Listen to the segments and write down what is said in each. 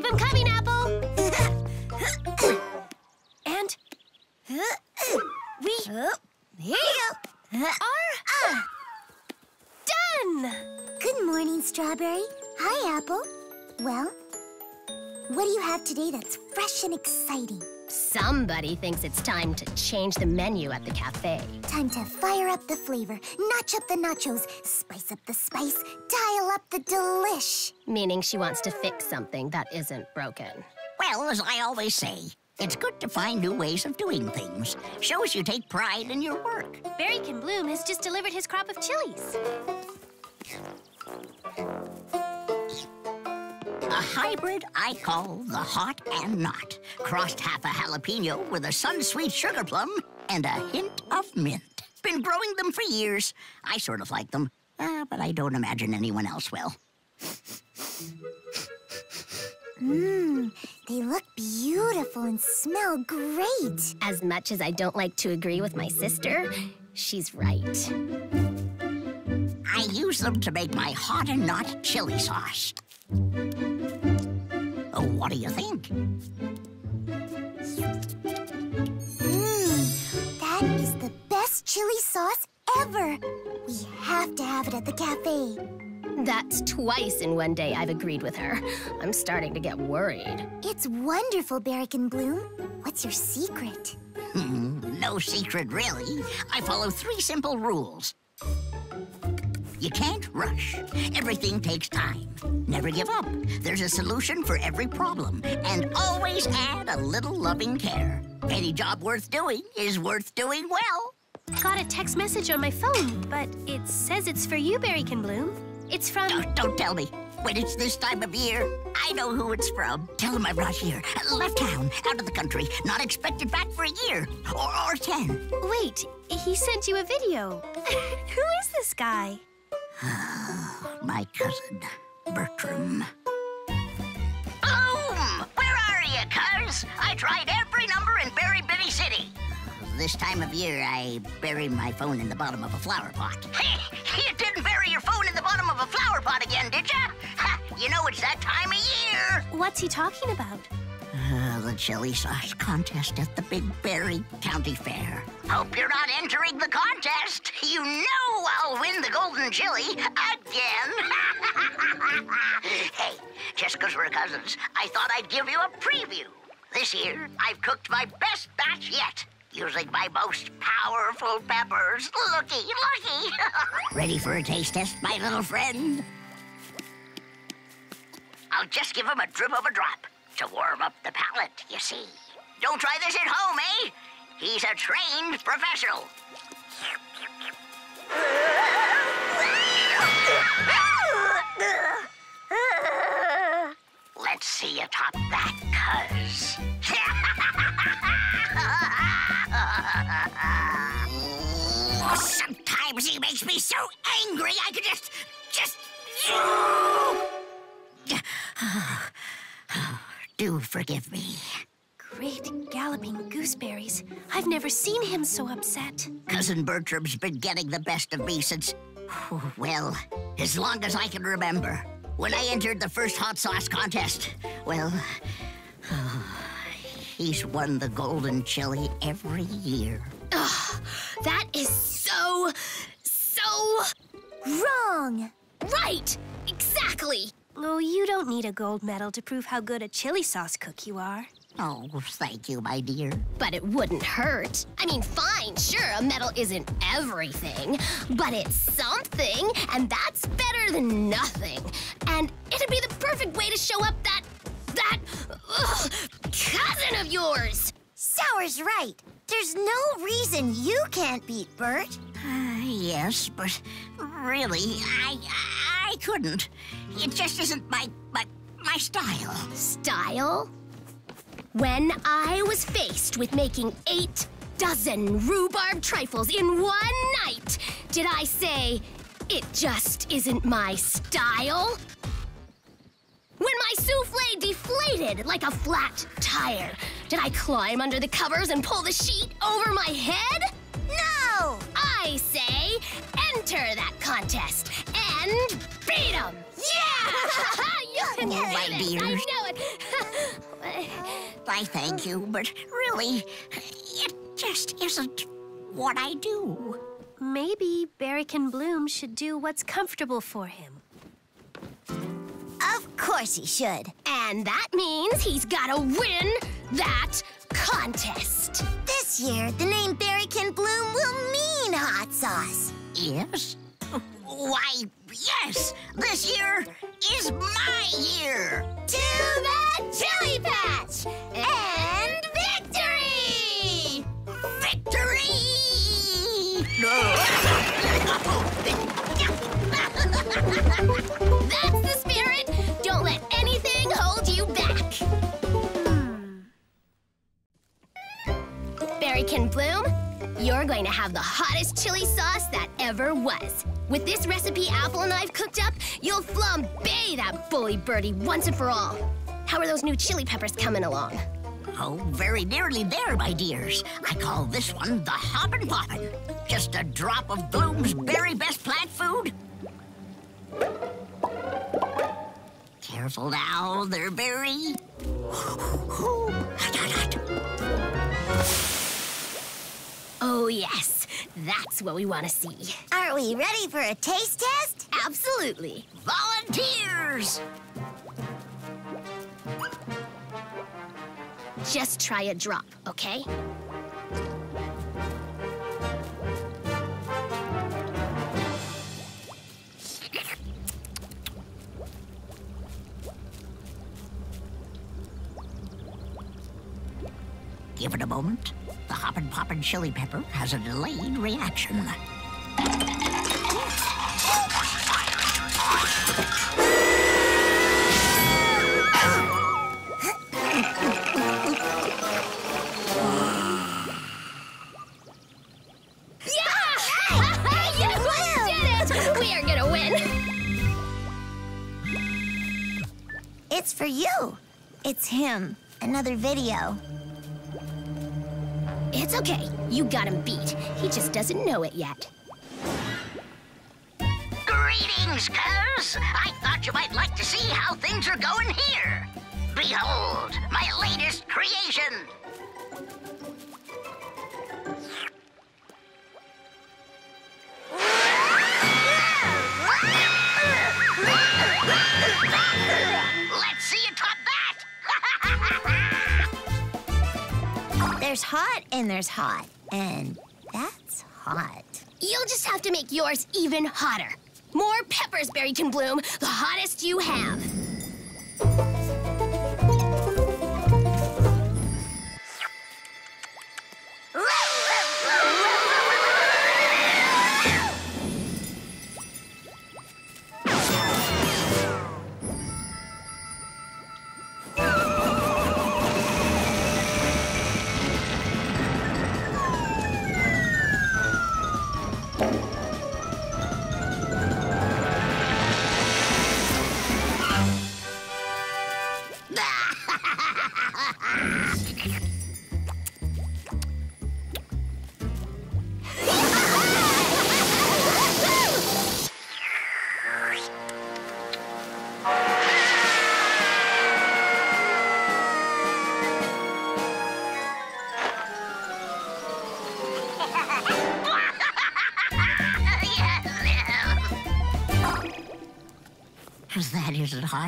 Keep him coming, Apple. and we Here you go. are uh, done. Good morning, Strawberry. Hi, Apple. Well, what do you have today that's fresh and exciting? Somebody thinks it's time to change the menu at the cafe. Time to fire up the flavor, notch up the nachos, spice up the spice, dial up the delish. Meaning she wants to fix something that isn't broken. Well, as I always say, it's good to find new ways of doing things. Shows you take pride in your work. Berrykin Bloom has just delivered his crop of chilies. A hybrid I call the hot and not. Crossed half a jalapeno with a sunsweet sugar plum and a hint of mint. Been growing them for years. I sort of like them, uh, but I don't imagine anyone else will. Mmm, they look beautiful and smell great. As much as I don't like to agree with my sister, she's right. I use them to make my hot and not chili sauce. Oh, what do you think? Mmm, that is the best chili sauce ever. We have to have it at the cafe. That's twice in one day I've agreed with her. I'm starting to get worried. It's wonderful, Berrykin Bloom. What's your secret? Hmm, no secret, really. I follow three simple rules. You can't rush. Everything takes time. Never give up. There's a solution for every problem. And always add a little loving care. Any job worth doing is worth doing well. Got a text message on my phone, but it says it's for you, Berrykin Bloom. It's from. Don't, don't tell me. When it's this time of year, I know who it's from. Tell them I brought here. Left town, out of the country, not expected back for a year. Or, or ten. Wait, he sent you a video. Who is this guy? My cousin, Bertram. Bloom! Where are you, cuz? I tried every number in Berry Bitty City. This time of year, I bury my phone in the bottom of a flower pot. Hey, you didn't bury your phone in the bottom of a flower pot again, did ya? Ha, you know it's that time of year. What's he talking about? Uh, the chili sauce contest at the Big Berry County Fair. Hope you're not entering the contest. You know I'll win the golden chili again. hey, just 'cause we're cousins, I thought I'd give you a preview. This year, I've cooked my best batch yet. Using my most powerful peppers. Looky, looky. Ready for a taste test, my little friend? I'll just give him a drip of a drop to warm up the palate, you see. Don't try this at home, eh? He's a trained professional. Let's see you top that, cuz. Sometimes he makes me so angry I could just, just. Do forgive me. Great galloping gooseberries. I've never seen him so upset. Cousin Bertram's been getting the best of me since, well, as long as I can remember. When I entered the first hot sauce contest, well, he's won the golden chili every year. Ugh, that is so, so Wrong! right. Exactly. Oh, you don't need a gold medal to prove how good a chili sauce cook you are. Oh, thank you, my dear. But it wouldn't hurt. I mean, fine, sure, a medal isn't everything, but it's something, and that's better than nothing. And it'd be the perfect way to show up that, that, ugh, cousin of yours. Sour's right. There's no reason you can't beat Bert. Uh, yes, but really, I I couldn't. It just isn't my my my style. Style? When I was faced with making eight dozen rhubarb trifles in one night, did I say, it just isn't my style? When my souffle deflated like a flat tire, did I climb under the covers and pull the sheet over my head? I say, enter that contest and beat beat 'em! Yeah! you can oh, my I dears. know it. I thank you, but really, it just isn't what I do. Maybe Berrykin Bloom should do what's comfortable for him. Of course he should. and that means he's gotta win that contest. This year, the name Berrykin Bloom will mean hot sauce. Yes? Why, yes! This year is my year! To the Chili Patch and victory! Victory! No! That's the spirit. Going to have the hottest chili sauce that ever was. With this recipe Apple and I've cooked up, you'll flambe that bully birdie once and for all. How are those new chili peppers coming along? Oh, very nearly there, my dears. I call this one the Hoppin' Poppin'. Just a drop of Bloom's very best plant food. Careful now, they're very... Oh, yes. That's what we want to see. Are we ready for a taste test? Absolutely. Volunteers! Just try a drop, okay? Give it a moment. The Hoppin' Poppin' Chili Pepper has a delayed reaction. Yeah! yes, we did it! We are gonna win. It's for you. It's him. Another video. It's okay. You got him beat. He just doesn't know it yet. Greetings, cuz! I thought you might like to see how things are going here. Behold, my latest creation! And there's hot. And that's hot. You'll just have to make yours even hotter. More peppers, can Bloom. The hottest you have.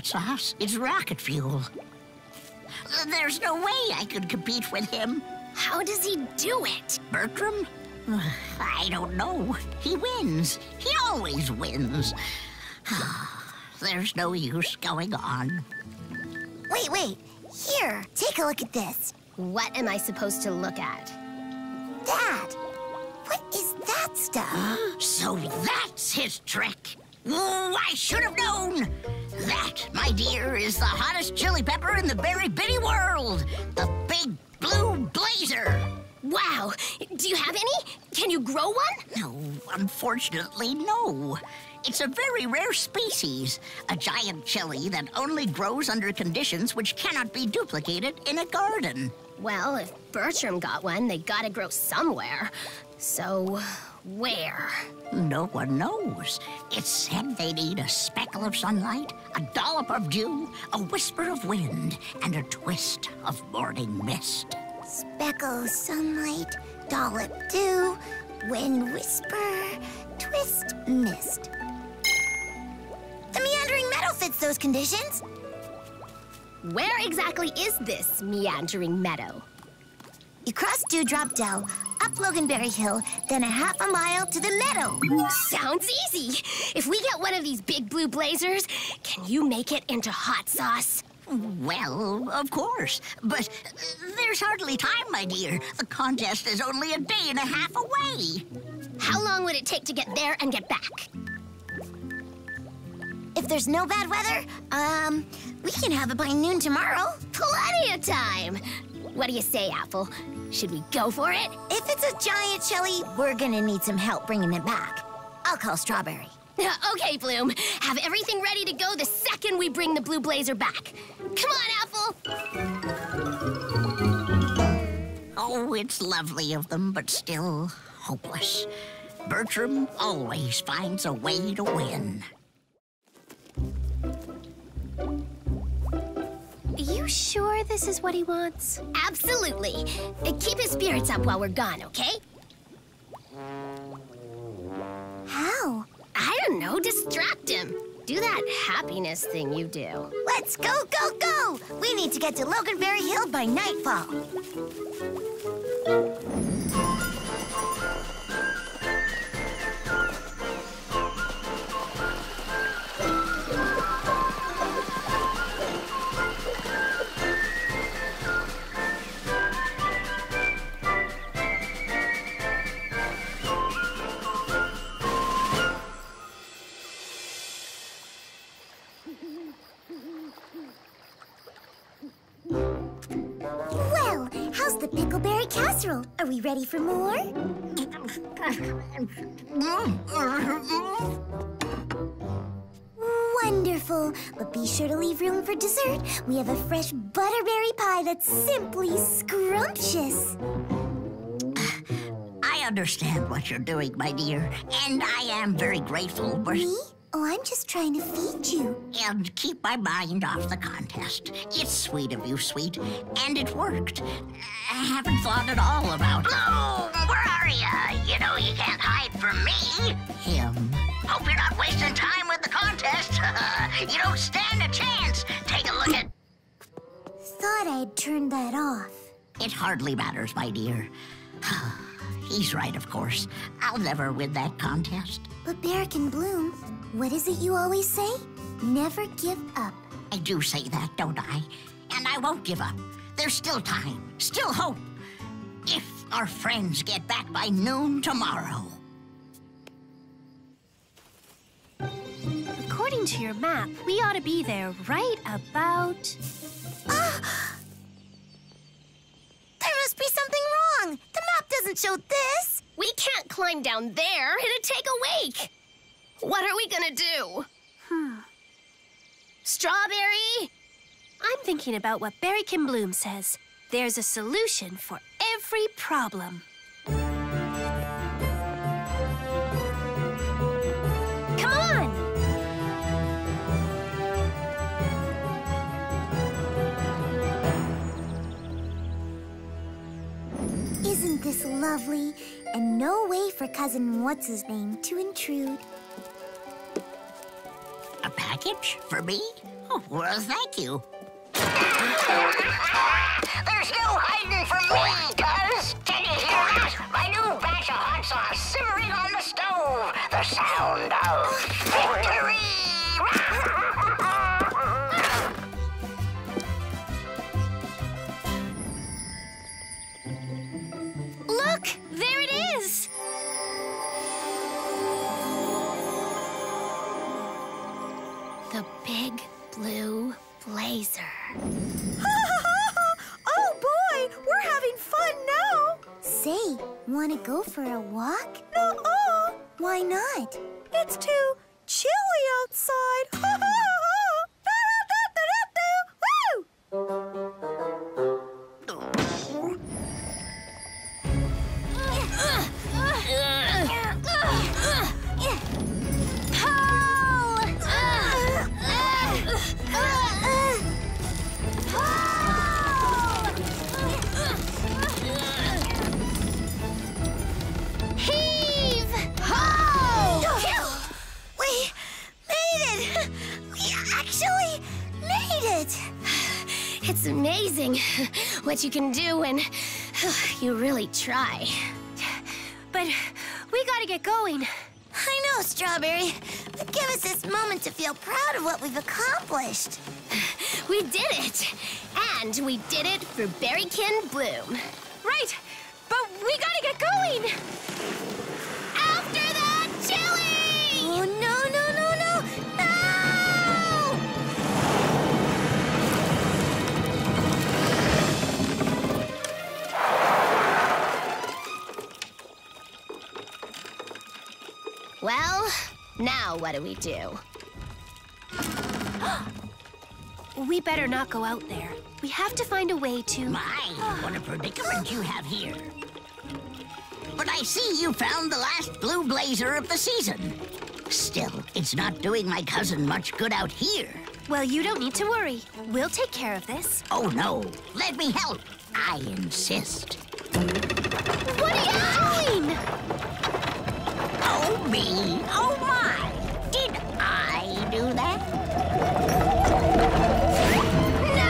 Sauce. It's rocket fuel. There's no way I could compete with him. How does he do it? Bertram? I don't know. He wins. He always wins. There's no use going on. Wait, wait. Here, take a look at this. What am I supposed to look at? That. What is that stuff? So that's his trick. Oh, I should have known. That, my dear, is the hottest chili pepper in the berry bitty world. The big blue blazer. Wow. Do you have any? Can you grow one? No, unfortunately, no. It's a very rare species, a giant chili that only grows under conditions which cannot be duplicated in a garden. Well, if Bertram got one, they gotta grow somewhere. So, where? No one knows. It's said they need a speckle of sunlight, a dollop of dew, a whisper of wind, and a twist of morning mist. Speckle, sunlight, dollop dew, wind whisper, twist mist. The meandering meadow fits those conditions. Where exactly is this meandering meadow? You cross Dewdrop Dell, up Loganberry Hill, then a half a mile to the meadow. Sounds easy. If we get one of these big blue blazers, can you make it into hot sauce? Well, of course. But there's hardly time, my dear. The contest is only a day and a half away. How long would it take to get there and get back? If there's no bad weather, um, we can have it by noon tomorrow. Plenty of time. What do you say, Apple? Should we go for it? If it's a giant Shelly, we're gonna need some help bringing it back. I'll call Strawberry. okay, Bloom. Have everything ready to go the second we bring the blue blazer back. Come on, Apple. Oh, it's lovely of them, but still hopeless. Bertram always finds a way to win. You sure this is what he wants? Absolutely. Keep his spirits up while we're gone, okay? How? I don't know. Distract him. Do that happiness thing you do. Let's go, go, go! We need to get to Loganberry Hill by nightfall. Ready for more? Wonderful. But be sure to leave room for dessert. We have a fresh butterberry pie that's simply scrumptious. I understand what you're doing, my dear, and I am very grateful, but... Me? Oh, I'm just trying to feed you. And keep my mind off the contest. It's sweet of you, sweet, and it worked. I haven't thought at all about... Oh, where are you? You know you can't hide from me. Him. Hope you're not wasting time with the contest. you don't stand a chance. Take a look at... Thought I'd turned that off. It hardly matters, my dear. He's right, of course. I'll never win that contest. But Berrykin Bloom, what is it you always say? Never give up. I do say that, don't I? And I won't give up. There's still time, still hope. If our friends get back by noon tomorrow. According to your map, we ought to be there right about... Ah! There must be something wrong. The map doesn't show this. We can't climb down there. It'd take a week. What are we gonna do? Hmm. Strawberry? I'm thinking about what Berrykin Bloom says. There's a solution for every problem. Come on! Isn't this lovely? And no way for cousin what's his name to intrude. Package for me? Oh, well, thank you. There's no hiding from me, cuz. Can you hear that? My new batch of hot sauce simmering on the stove. The sound of victory! go for a walk? No-uh. Why not? It's too chilly outside. what you can do when you really try. But we gotta get going. I know, Strawberry. But give us this moment to feel proud of what we've accomplished. We did it! And we did it for Berrykin Bloom. Right, but we gotta get going. Well, now what do we do? We better not go out there. We have to find a way to... My, what a predicament you have here. But I see you found the last blue blazer of the season. Still, it's not doing my cousin much good out here. Well, you don't need to worry. We'll take care of this. Oh no, let me help. I insist. What are you doing? Oh me, oh my. Did I do that? No!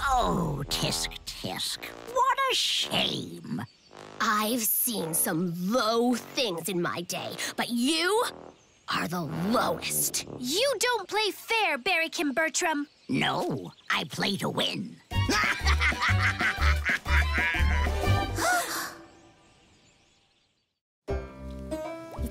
Oh, Tisk Tisk, what a shame. I've seen some low things in my day, but you are the lowest. You don't play fair, Berrykin Bertram. No, I play to win.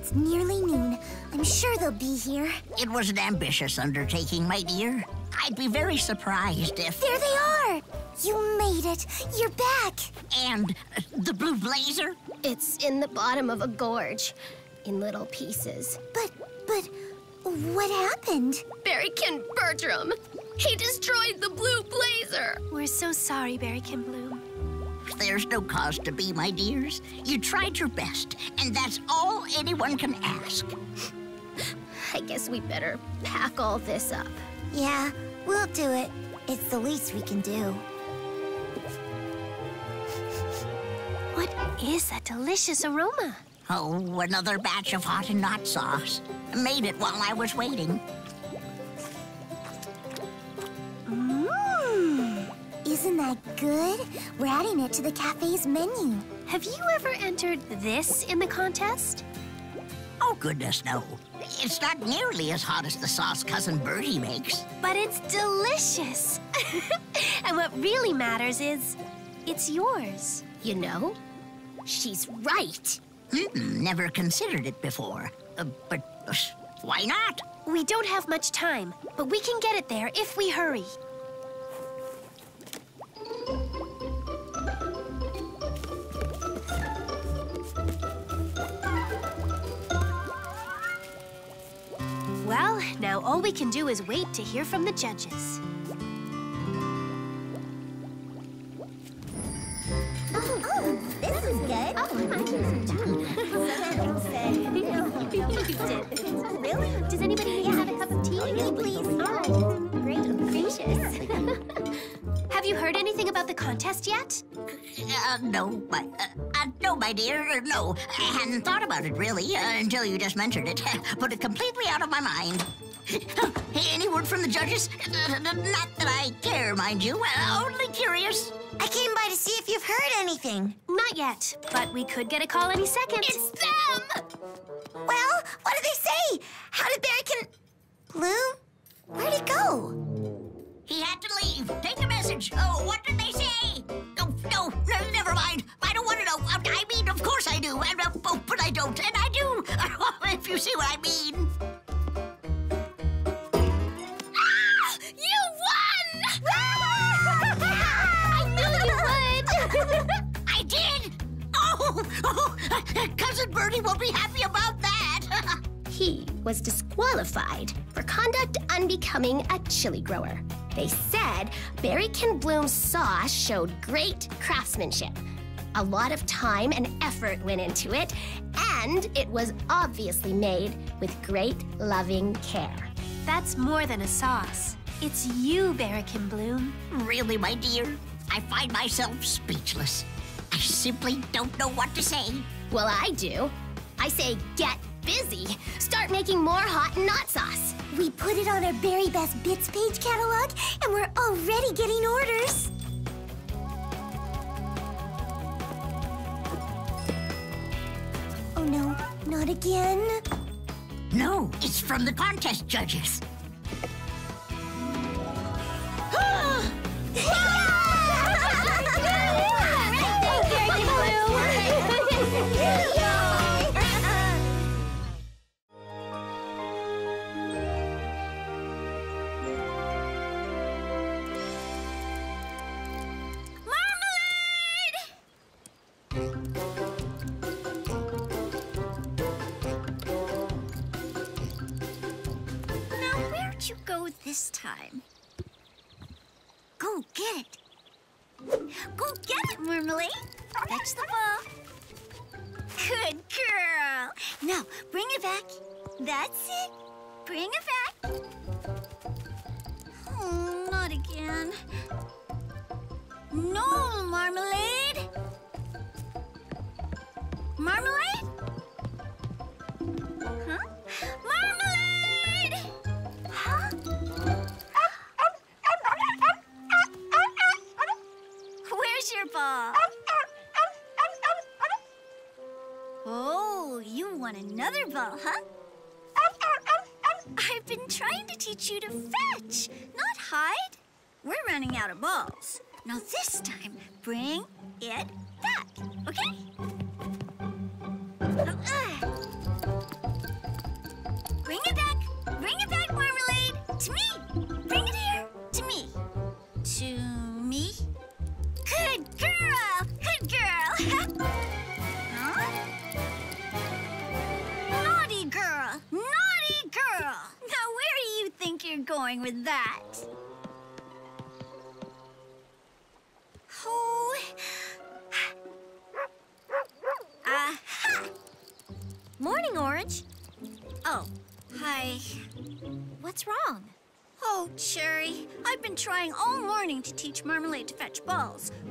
It's nearly noon. I'm sure they'll be here. It was an ambitious undertaking, my dear. I'd be very surprised if... There they are! You made it. You're back. And uh, the blue blazer? It's in the bottom of a gorge, in little pieces. But, but, what happened? Berrykin Bertram! He destroyed the blue blazer! We're so sorry, Berrykin Bloom. There's no cause to be, my dears. You tried your best, and that's all anyone can ask. I guess we better pack all this up. Yeah, we'll do it. It's the least we can do. What is that delicious aroma? Oh, another batch of hot and not sauce. Made it while I was waiting. That good? We're adding it to the cafe's menu. Have you ever entered this in the contest? Oh, goodness, no. It's not nearly as hot as the sauce Cousin Bertie makes. But it's delicious. and what really matters is it's yours. You know, she's right. Mm-mm, never considered it before. Uh, but uh, why not? We don't have much time, but we can get it there if we hurry. Now all we can do is wait to hear from the judges. Oh, this is good. Oh, I can too. really? Does anybody have a cup of tea? Me, please. Oh, great. Gracious. have you heard anything about the contest yet? Uh, no, my, uh, uh, no, my dear, no. I hadn't thought about it, really, uh, until you just mentioned it. Put it completely out of my mind. Any word from the judges? Uh, not that I care, mind you. Uh, only curious. I came by to see if you've heard anything. Not yet, but we could get a call any second. It's them! Well, what did they say? How did Berrykin... Bloom? Where'd he go? He had to leave. Take a message. Oh, what did they say? Oh, no, no, never mind. I don't want to know. I mean, chili grower. They said Berrykin Bloom's sauce showed great craftsmanship. A lot of time and effort went into it, and it was obviously made with great loving care. That's more than a sauce. It's you, Berrykin Bloom. really, my dear, I find myself speechless. I simply don't know what to say. Well, I do. I say get busy. Start making more hot and not sauce. We put it on our Berry Best Bits page catalog, and we're already getting orders. Oh no, not again. No, it's from the contest judges. Now, time? Go get it. Go get it, Marmalade. Fetch the ball. Good girl. Now, bring it back. That's it. Bring it back. Oh, not again. No. Marmalade? Running out of balls. Now this time, bring it back, okay?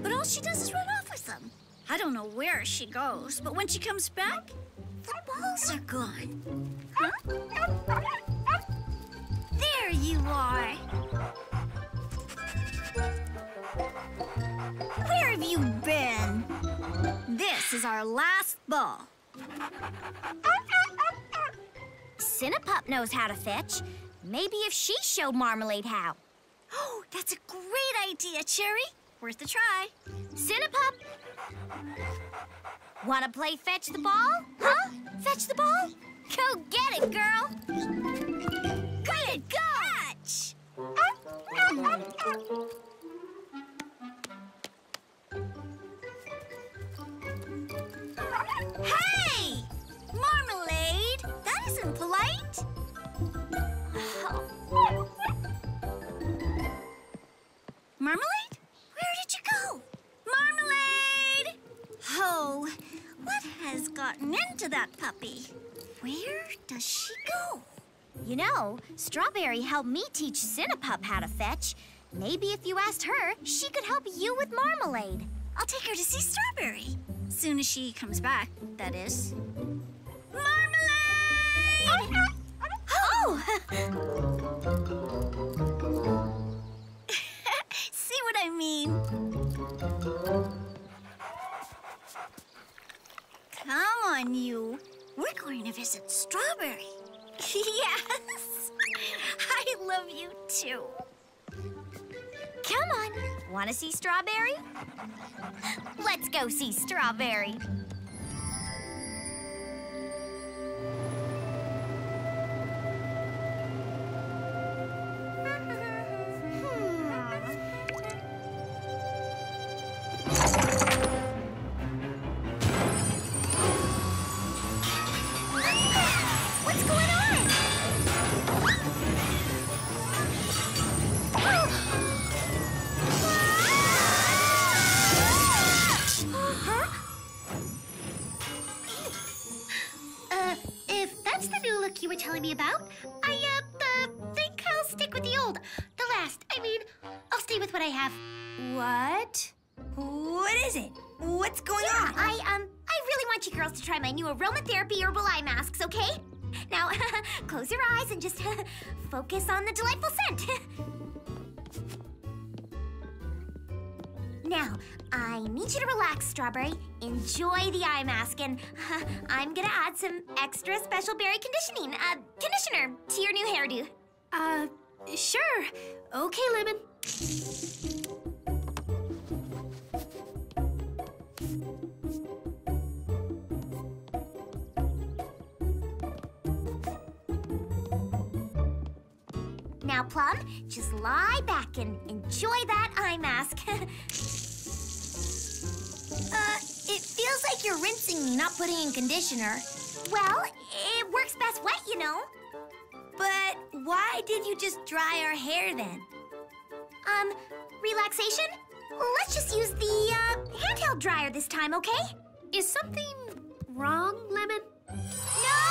But all she does is run off with them. I don't know where she goes, but when she comes back, the balls are gone. Huh? There you are. Where have you been? This is our last ball. Cinnapup knows how to fetch. Maybe if she showed Marmalade how. Oh, that's a great idea, Cherry. Worth a try. Cinnapup! Wanna play fetch the ball? Huh? Fetch the ball? Go get it, girl! Good catch! hey! Marmalade! That isn't polite. You know, Strawberry helped me teach Cinnapup how to fetch. Maybe if you asked her, she could help you with Marmalade. I'll take her to see Strawberry. Soon as she comes back, that is. Marmalade! Oh! see what I mean? Come on, you. We're going to visit Strawberry. Yes! I love you too. Come on. Wanna see Strawberry? Let's go see Strawberry. Focus on the delightful scent. Now, I need you to relax, Strawberry. Enjoy the eye mask, and I'm gonna add some extra special berry conditioning, uh, conditioner to your new hairdo. Uh, sure. Okay, Lemon. Plum, just lie back and enjoy that eye mask. uh, it feels like you're rinsing me, not putting in conditioner. Well, it works best wet, you know. But why did you just dry our hair then? Um, relaxation? Let's just use the, uh, handheld dryer this time, okay? Is something wrong, Lemon? No!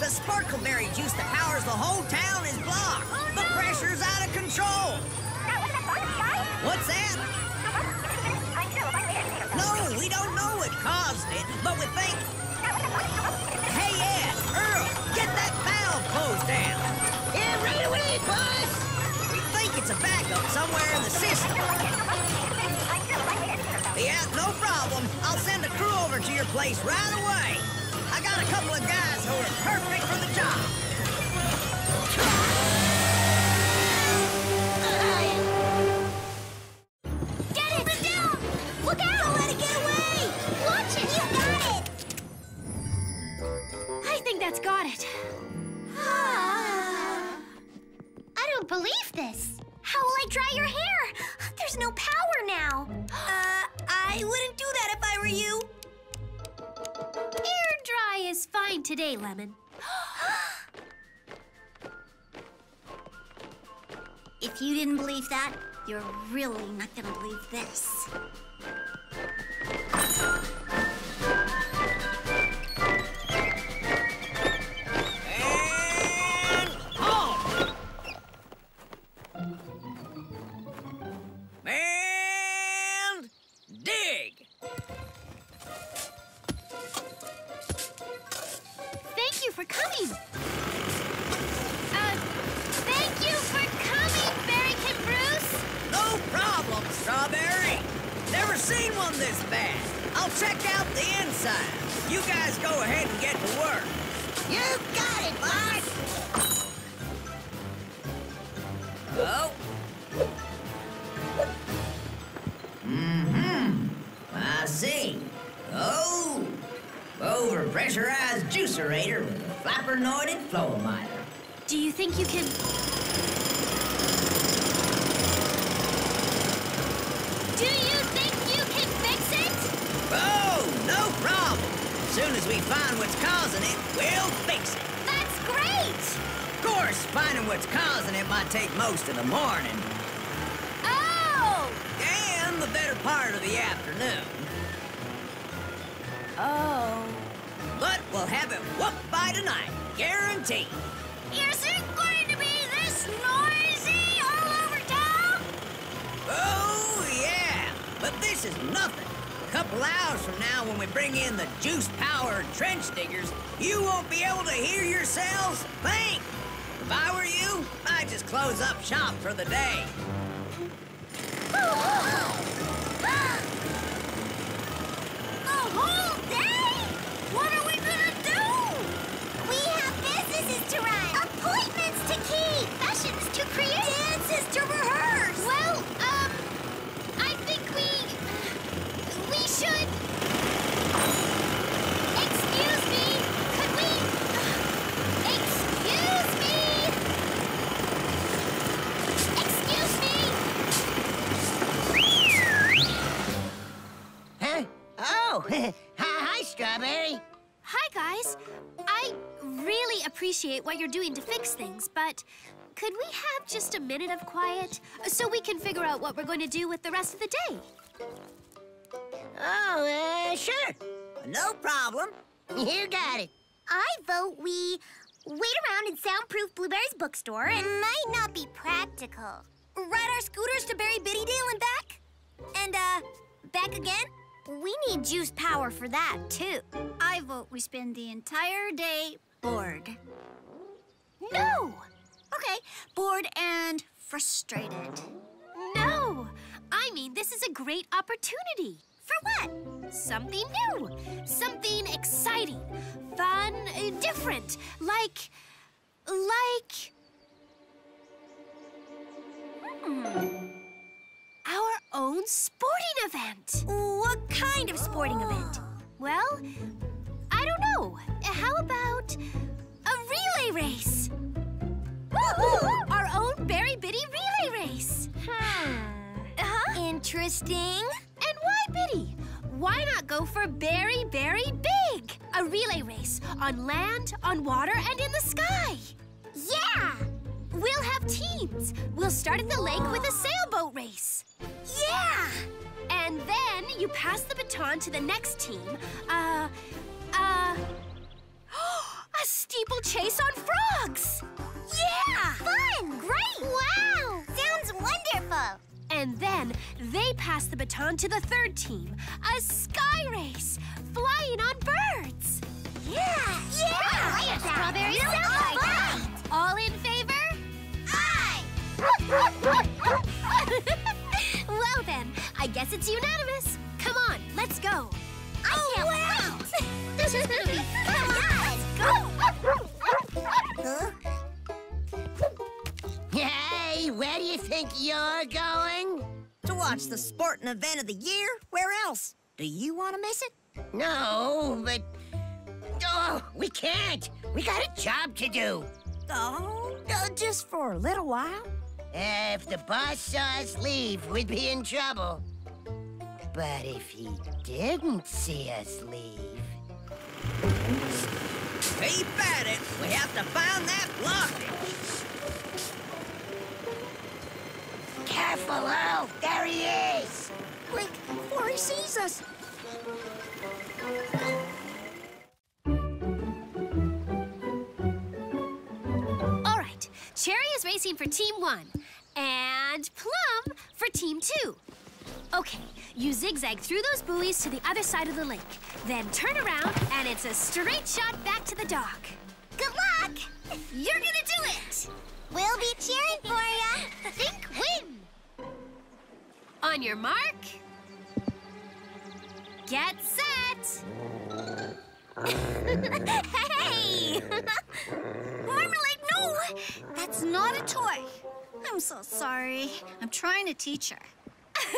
The sparkleberry juice that powers the whole town is blocked. the pressure's out of control. What's that? No, we don't know what caused it, but we think. Hey, Ed, Earl, get that valve closed down. Yeah, right away, boss. We think it's a backup somewhere in the system. Yeah, no problem. I'll send a crew over to your place right away. A couple of guys who are perfect for the job. Lemon. If you didn't believe that, you're really not gonna believe this. As soon as we find what's causing it, we'll fix it. That's great! Of course, finding what's causing it might take most of the morning Oh! and the better part of the afternoon. Oh. But we'll have it whooped by tonight, guaranteed. Is it going to be this noisy all over town? Oh, yeah. But this is nothing. Couple hours from now, when we bring in the juice-powered trench diggers, you won't be able to hear yourselves think. If I were you, I'd just close up shop for the day. A whole day? What are we gonna do? We have businesses to run. A point appropriate? Dance is to rehearse! Guys. I really appreciate what you're doing to fix things, but could we have just a minute of quiet so we can figure out what we're going to do with the rest of the day? Oh, uh, sure. No problem. You got it. I vote we wait around in soundproof Blueberry's bookstore and might not be practical. Ride our scooters to Berry Bitty Dale and back? And, uh, back again? We need juice power for that, too. I vote we spend the entire day bored. No! Okay, bored and frustrated. No! I mean, this is a great opportunity. For what? Something new, something exciting, fun, uh, different, like. like. Hmm. Own sporting event. What kind of sporting event? Well, I don't know. How about a relay race? Our own Berry Bitty relay race. Uh-huh. Interesting. And why Bitty? Why not go for Berry Berry Big? A relay race on land, on water, and in the sky. Yeah! We'll have teams. We'll start at the lake with a sailboat race. Yeah! And then you pass the baton to the next team. Uh, uh, a steeplechase on frogs. Yeah! Fun! Great! Wow! Sounds wonderful! And then they pass the baton to the third team. A sky race, flying on birds. Yeah! Yeah! I like that. Strawberry Really sounds fun. All in! well then, I guess it's unanimous. Come on, let's go. I can't wow. wait! This is gonna be Huh? Hey, where do you think you're going? To watch the sporting event of the year? Where else? Do you want to miss it? No, but. Oh, we can't. We got a job to do. Oh, uh, just for a little while. If the boss saw us leave, we'd be in trouble. But if he didn't see us leave. Keep at it. We have to find that blockage. Careful, Earl! There he is! Quick, before he sees us. All right, Cherry is racing for Team 1, and Plum for Team 2. Okay, you zigzag through those buoys to the other side of the lake. Then turn around, and it's a straight shot back to the dock. Good luck! You're gonna do it! We'll be cheering for ya! Think win! On your mark. Get set! Hey! Marmalade, no! That's not a toy. I'm so sorry. I'm trying to teach her.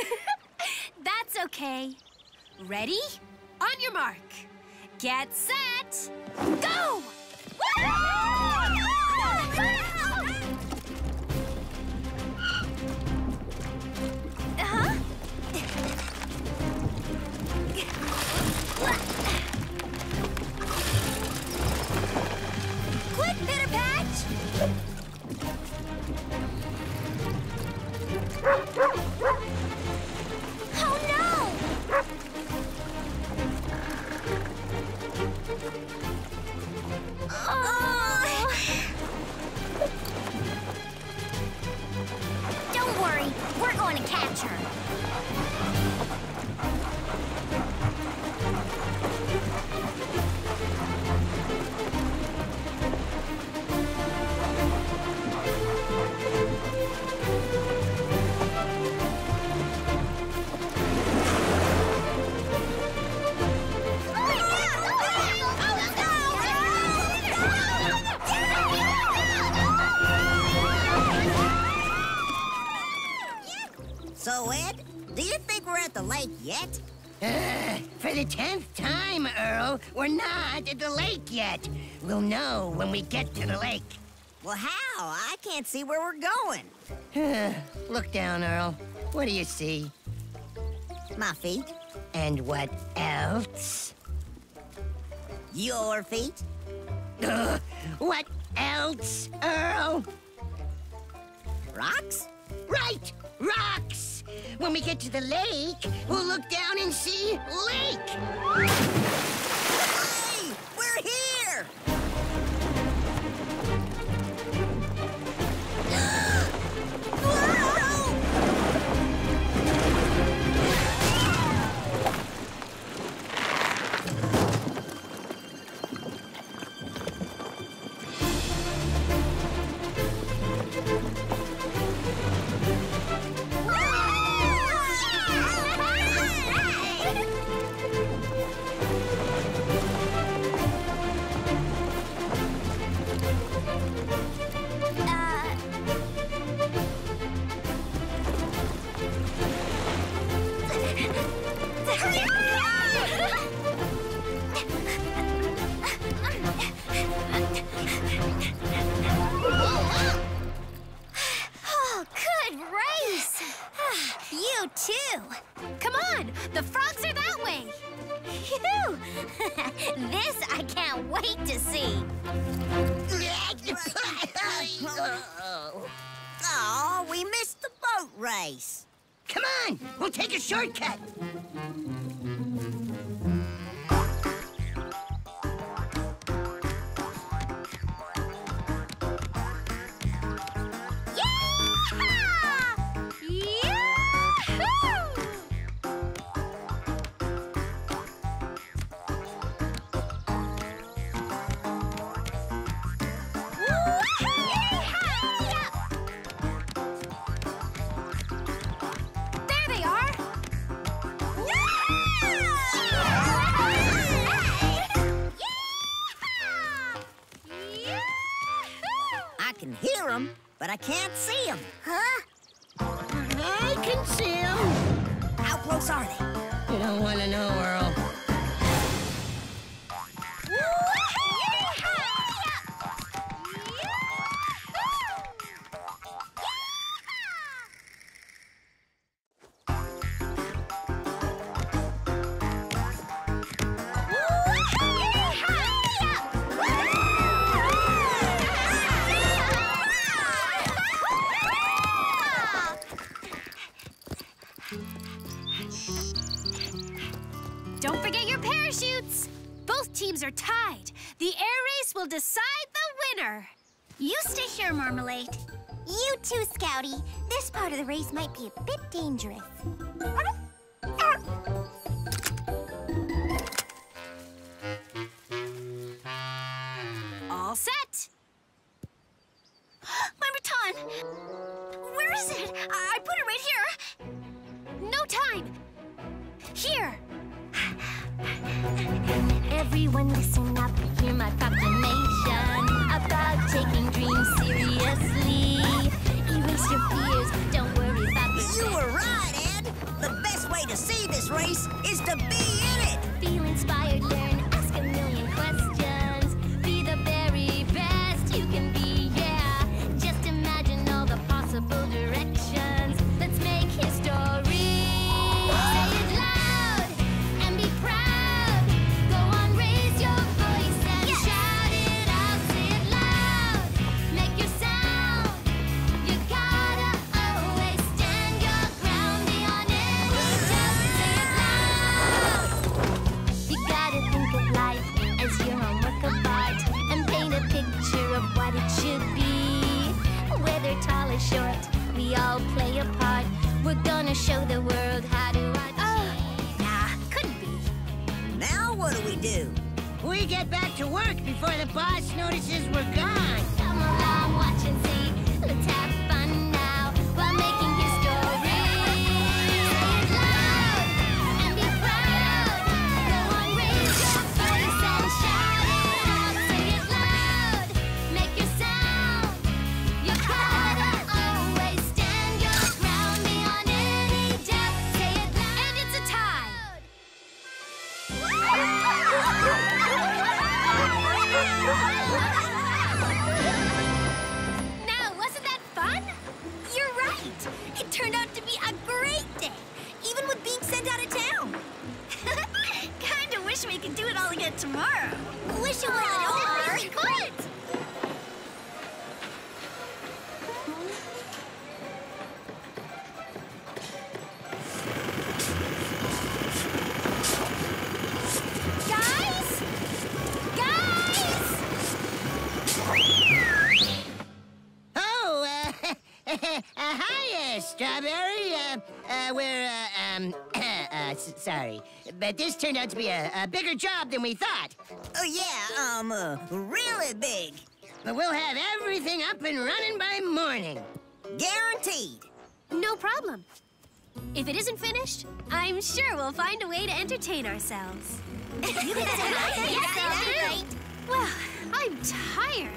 That's okay. Ready? On your mark. Get set. Go! Huh? Quick, Pitter Patch! Oh, oh. Don't worry, we're going to catch her. So, Ed, do you think we're at the lake yet? Uh, for the tenth time, Earl, we're not at the lake yet. We'll know when we get to the lake. Well, how? I can't see where we're going. Look down, Earl. What do you see? My feet. And what else? Your feet. Ugh, what else, Earl? Rocks? Right! Rocks! When we get to the lake, we'll look down and see lake! Hey! We're here! I can't see. dangerous. Strawberry. Uh, uh, we're, uh, um, uh, s- sorry. But this turned out to be a, a bigger job than we thought. Oh, yeah, um, uh, really big. But we'll have everything up and running by morning. Guaranteed. No problem. If it isn't finished, I'm sure we'll find a way to entertain ourselves. You can say that. Yes, Well, I'm tired.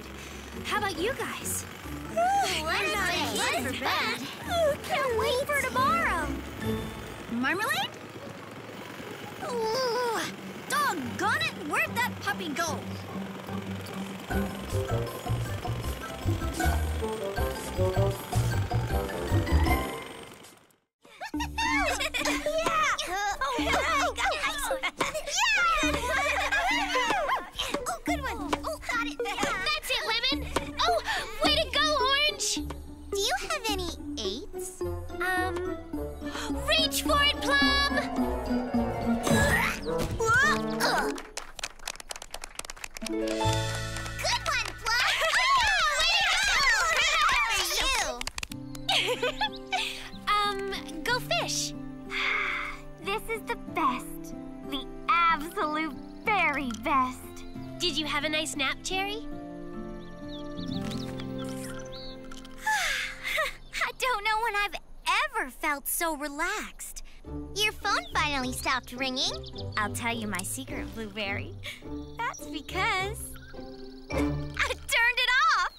How about you guys? I'm not excited for bed. Ooh, can't wait for tomorrow. Marmalade? Ooh, doggone it! Where'd that puppy go? yeah! Oh, reach for it, Plum! Good one, Plum! um, go fish. This is the best. The absolute very best. Did you have a nice nap, Cherry? I don't know when I've ever felt so relaxed. Your phone finally stopped ringing. I'll tell you my secret, Blueberry. That's because I turned it off.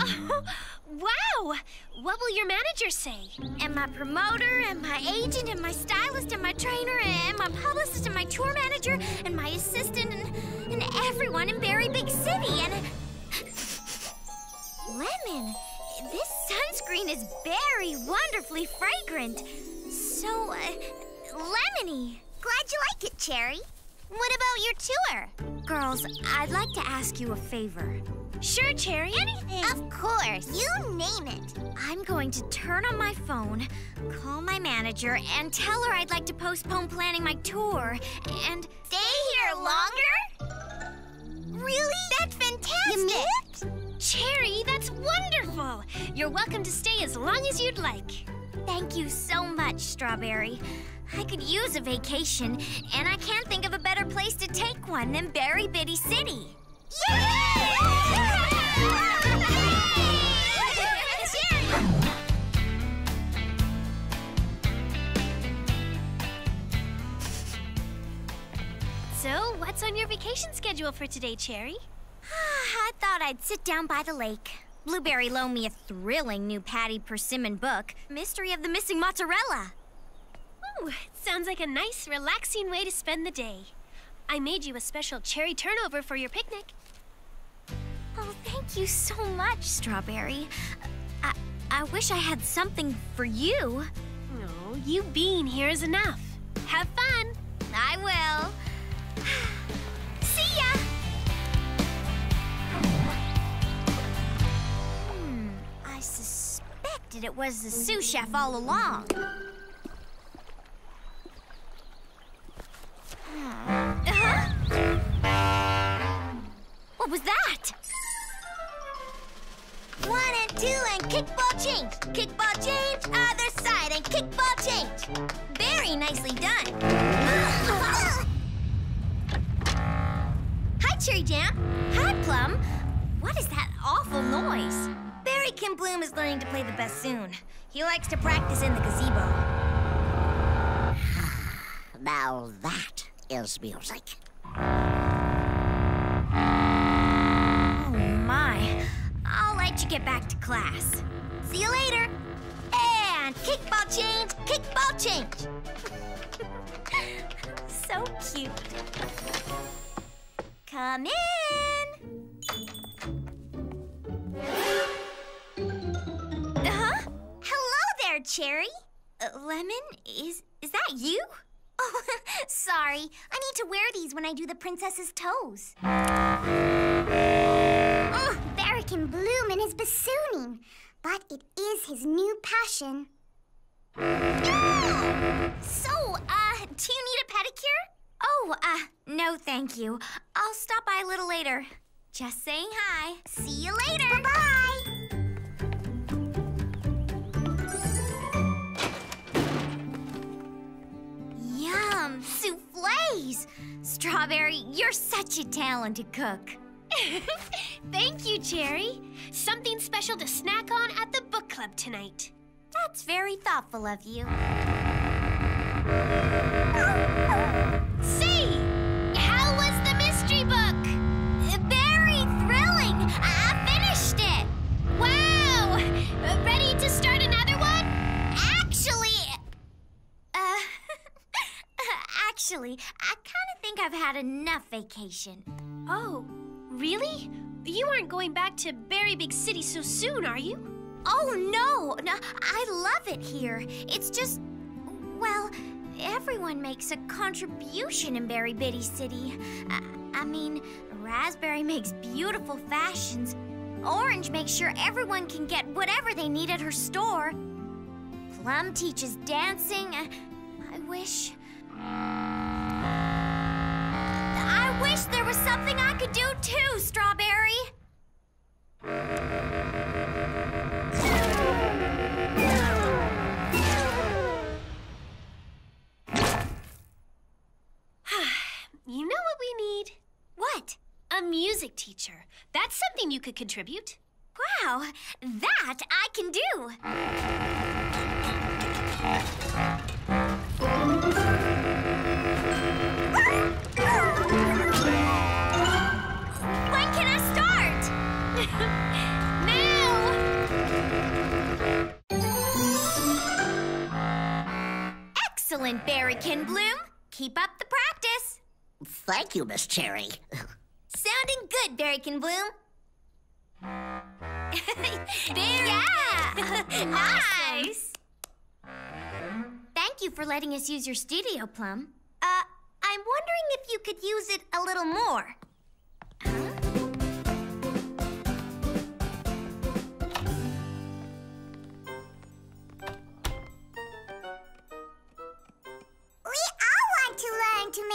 Oh, wow! What will your manager say? and my promoter, and my agent, and my stylist, and my trainer, and my publicist, and my tour manager, and my assistant, and, and everyone in Berry Big City. And lemon, this sunscreen is very wonderfully fragrant. So uh, lemony. Glad you like it, Cherry. What about your tour? Girls, I'd like to ask you a favor. Sure, Cherry. Anything. Of course. You name it. I'm going to turn on my phone, call my manager, and tell her I'd like to postpone planning my tour and stay here longer? Really? That's fantastic. You? Cherry, that's wonderful! You're welcome to stay as long as you'd like. Thank you so much, Strawberry. I could use a vacation, and I can't think of a better place to take one than Berry Bitty City. Yay! So, what's on your vacation schedule for today, Cherry? I thought I'd sit down by the lake. Blueberry loaned me a thrilling new Patty Persimmon book, Mystery of the Missing Mozzarella. Ooh, it sounds like a nice, relaxing way to spend the day. I made you a special cherry turnover for your picnic. Oh, thank you so much, Strawberry. I, I wish I had something for you. No, you being here is enough. Have fun! I will. See ya! Suspected it was the sous chef all along. What was that? One and two and kickball change. Kickball change, other side and kickball change. Very nicely done. Hi, Cherry Jam. Hi, Plum. What is that awful noise? Berrykin Bloom is learning to play the bassoon. He likes to practice in the gazebo. Now that is music. Oh, my. I'll let you get back to class. See you later. And kickball change, kickball change. so cute. Come in. There, Cherry. Uh, Lemon, is is that you? Oh, sorry. I need to wear these when I do the princess's toes. Oh, Berrykin Bloom in his bassooning, but it is his new passion. So, uh, do you need a pedicure? Oh, uh, no thank you. I'll stop by a little later. Just saying hi. See you later. Bye-bye. Strawberry, you're such a talented cook. Thank you, Cherry. Something special to snack on at the book club tonight. That's very thoughtful of you. Actually, I kind of think I've had enough vacation. Oh, really? You aren't going back to Berry Big City so soon, are you? Oh, no, no, I love it here. It's just, well, everyone makes a contribution in Berry Bitty City. I, I mean, Raspberry makes beautiful fashions. Orange makes sure everyone can get whatever they need at her store. Plum teaches dancing. I, I wish. I wish there was something I could do too, Strawberry. You know what we need? What? A music teacher. That's something you could contribute. Wow, that I can do. Excellent, Berrykin Bloom. Keep up the practice. Thank you, Miss Cherry. Sounding good, Berrykin Bloom. there, yeah, nice. Thank you for letting us use your studio, Plum. Uh, I'm wondering if you could use it a little more.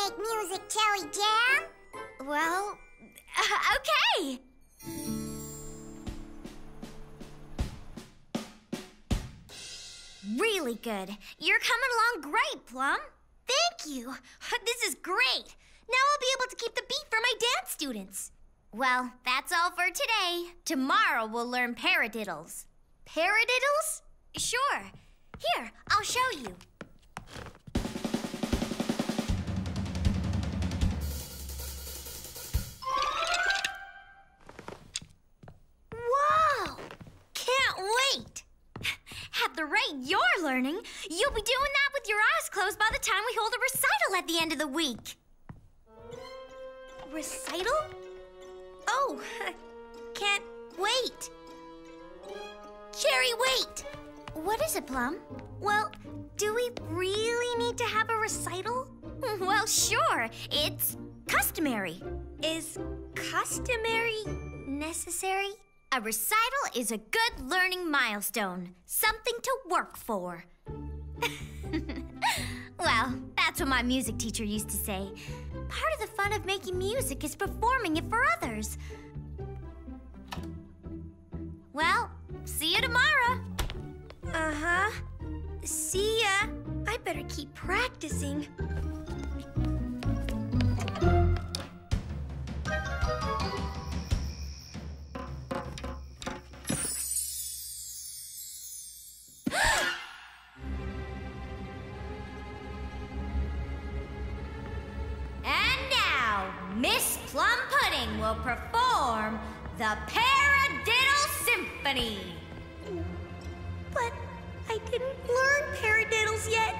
Make music, Cherry Jam. Well, okay. Really good. You're coming along great, Plum. Thank you. This is great. Now I'll be able to keep the beat for my dance students. Well, that's all for today. Tomorrow we'll learn paradiddles. Paradiddles? Sure. Here, I'll show you. Wait! At the rate you're learning, you'll be doing that with your eyes closed by the time we hold a recital at the end of the week. Recital? Oh, can't wait. Cherry, wait! What is it, Plum? Well, do we really need to have a recital? Well, sure. It's customary. Is customary necessary? A recital is a good learning milestone, something to work for. well, that's what my music teacher used to say. Part of the fun of making music is performing it for others. Well, see you tomorrow. Uh huh. See ya. I better keep practicing. Will perform the Paradiddle Symphony. But I didn't learn paradiddles yet.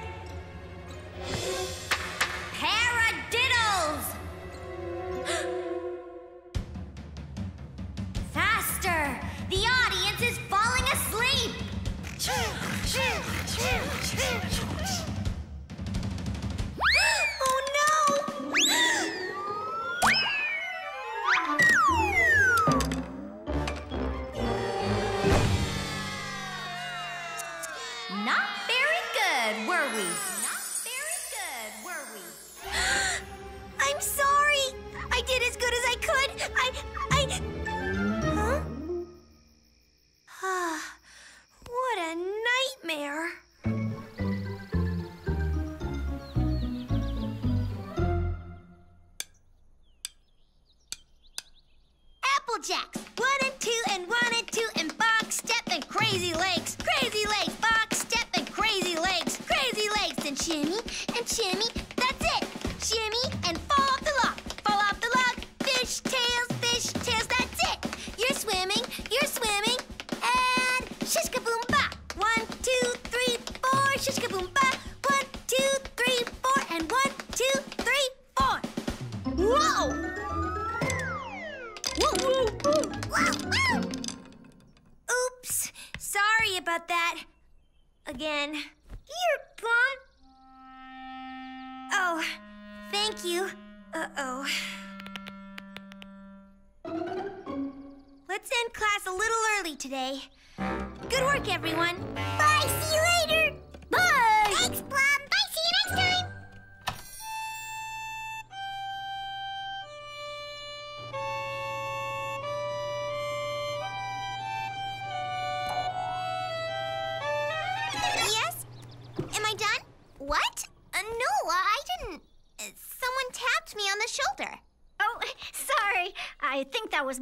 Applejacks!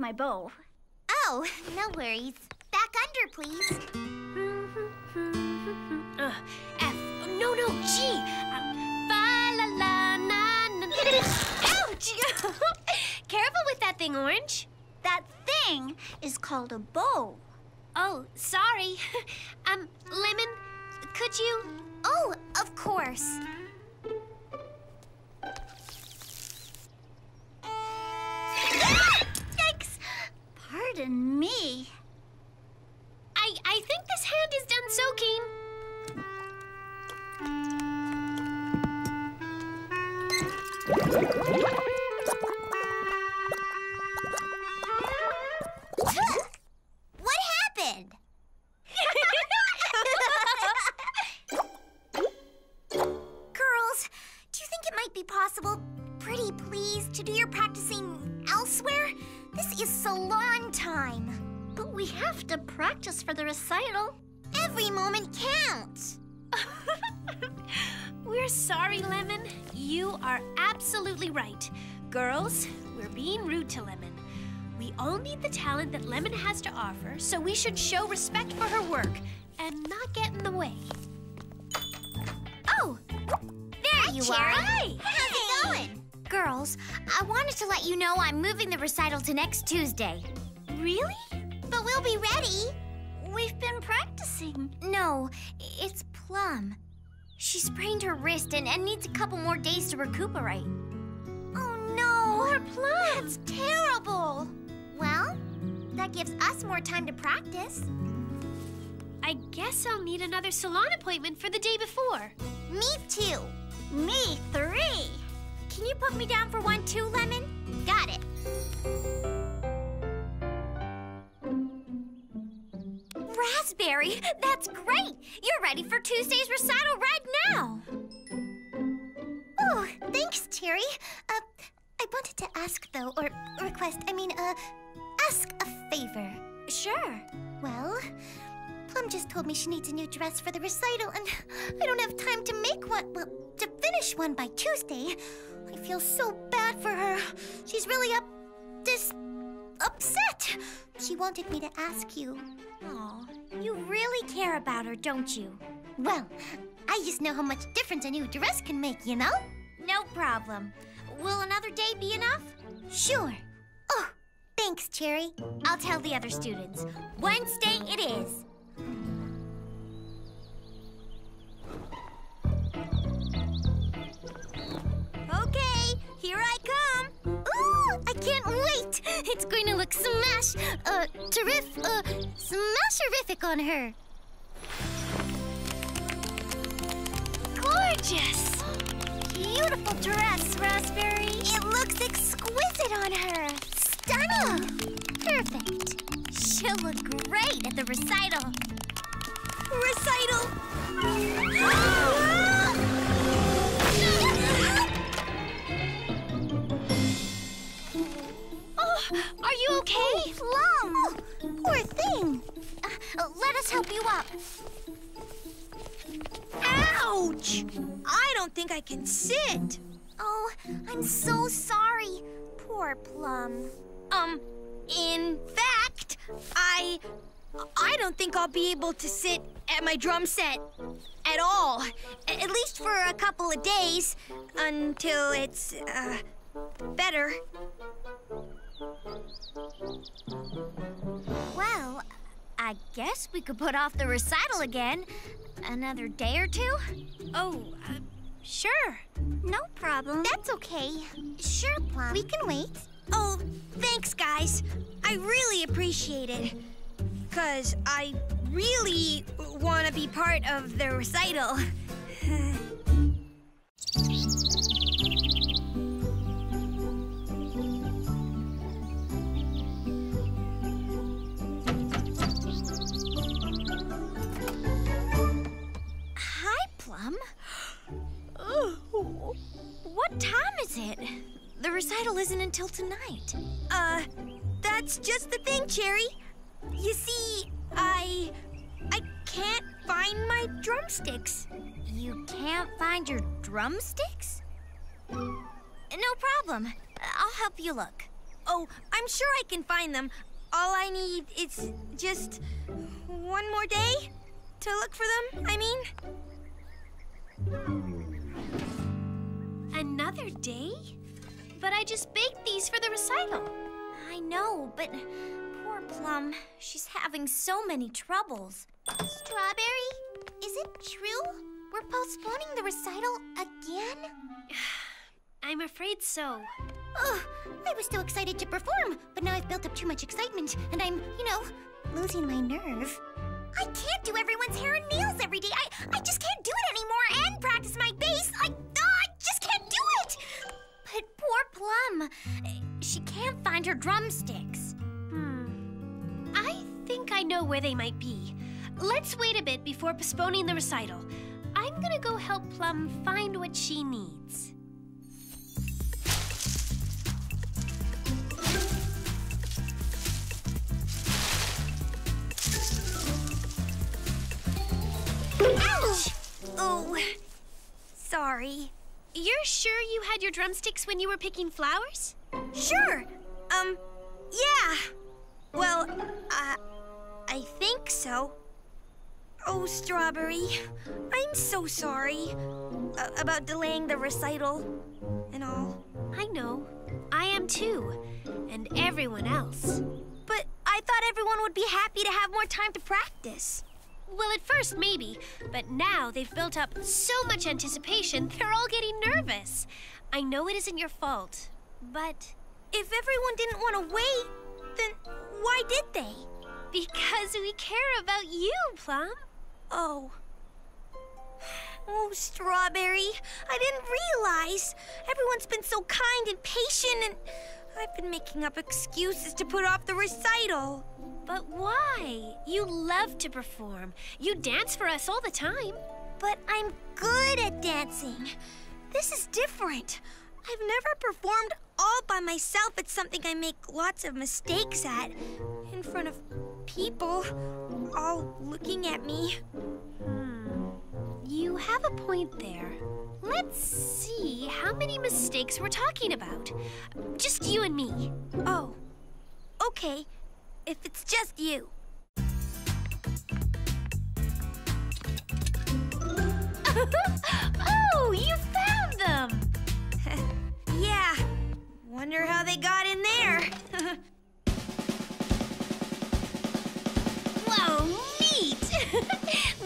My bow. Oh, no worries. Back under, please. Uh, F. No, no, G. Um. Ouch! Careful with that thing, Orange. That thing is called a bow. Me. I I think this hand is done soaking. Next Tuesday. Really? But we'll be ready. We've been practicing. No, it's Plum. She sprained her wrist and, and needs a couple more days to recuperate. Oh no! Poor Plum! That's terrible! Well, that gives us more time to practice. I guess I'll need another salon appointment for the day before. Me too. Me three. Can you put me down for one too, Lemon? Got it. Raspberry, that's great! You're ready for Tuesday's recital right now! Oh, thanks, Cherry. Uh, I wanted to ask, though, or request, I mean, uh, ask a favor. Sure. Well, Plum just told me she needs a new dress for the recital, and I don't have time to make one, well, to finish one by Tuesday. I feel so bad for her. She's really up, this, upset. She wanted me to ask you. Oh, you really care about her, don't you? Well, I just know how much difference a new dress can make, you know? No problem. Will another day be enough? Sure. Oh, thanks, Cherry. I'll tell the other students. Wednesday it is. Can't wait. It's going to look smash, uh, terrific, uh, smash-erific on her. Gorgeous. Beautiful dress, Raspberry. It looks exquisite on her. Stunning. Perfect. She'll look great at the recital. Recital. okay? Plum! poor thing. Uh, let us help you up. Ouch! I don't think I can sit. Oh, I'm so sorry. Poor Plum. Um, in fact, I... I don't think I'll be able to sit at my drum set at all. At least for a couple of days until it's, uh, better. Well, I guess we could put off the recital again. Another day or two? Oh, uh, sure. No problem. That's okay. Sure, Plum. We can wait. Oh, thanks, guys. I really appreciate it. Because I really want to be part of the recital. isn't until tonight. Uh, that's just the thing, Cherry. You see, I. I can't find my drumsticks. You can't find your drumsticks? No problem. I'll help you look. Oh, I'm sure I can find them. All I need is just one more day to look for them, I mean. Another day? But I just baked these for the recital. I know, but poor Plum. She's having so many troubles. Strawberry, is it true? We're postponing the recital again? I'm afraid so. Oh, I was so excited to perform, but now I've built up too much excitement, and I'm, you know, losing my nerve. I can't do everyone's hair and nails every day. I, I just can't do it anymore and practice my bass. I, poor Plum, she can't find her drumsticks. Hmm. I think I know where they might be. Let's wait a bit before postponing the recital. I'm gonna go help Plum find what she needs. Ouch! Oh, sorry. You're sure you had your drumsticks when you were picking flowers? Sure. Um, yeah. Well, uh, I think so. Oh, Strawberry, I'm so sorry uh, about delaying the recital and all. I know. I am too. And everyone else. But I thought everyone would be happy to have more time to practice. Well, at first, maybe. But now they've built up so much anticipation, they're all getting nervous. I know it isn't your fault, but If everyone didn't want to wait, then why did they? because we care about you, Plum. Oh. Oh, Strawberry, I didn't realize. Everyone's been so kind and patient, and I've been making up excuses to put off the recital. But why? You love to perform. You dance for us all the time. But I'm good at dancing. This is different. I've never performed all by myself. It's something I make lots of mistakes at. In front of people, all looking at me. Hmm. You have a point there. Let's see how many mistakes we're talking about. Just you and me. Oh, okay. If it's just you. oh, you found them! Yeah. Wonder how they got in there. Whoa, neat!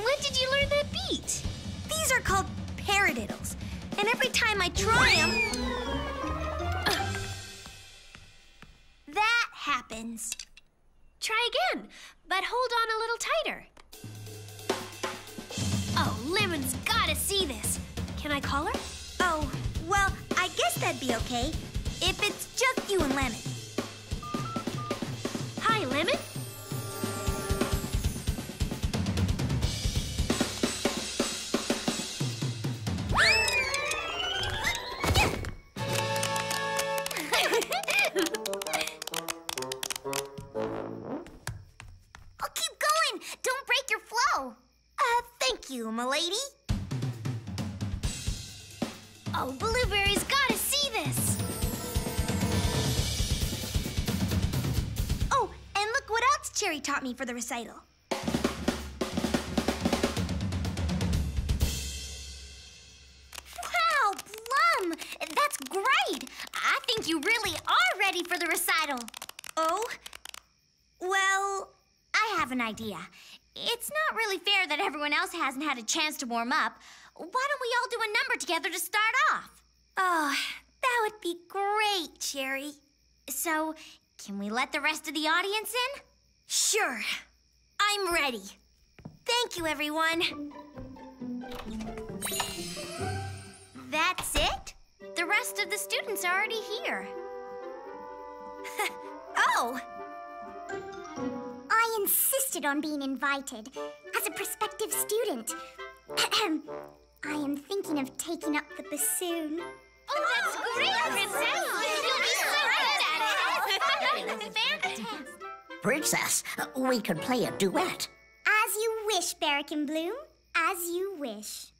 when did you learn that beat? These are called paradiddles. And every time I try them, that happens. Try again, but hold on a little tighter. Oh, Lemon's gotta see this. Can I call her? Oh, well, I guess that'd be okay. If it's just you and Lemon. Hi, Lemon. Taught me for the recital. Wow, Plum! That's great! I think you really are ready for the recital. Oh? Well, I have an idea. It's not really fair that everyone else hasn't had a chance to warm up. Why don't we all do a number together to start off? Oh, that would be great, Cherry. So, can we let the rest of the audience in? Sure. I'm ready. Thank you, everyone. That's it? The rest of the students are already here. Oh, I insisted on being invited as a prospective student. I am thinking of taking up the bassoon. Oh, that's great, Princess! You'll be so good at it! Princess, we could play a duet. As you wish, Berrykin Bloom. As you wish.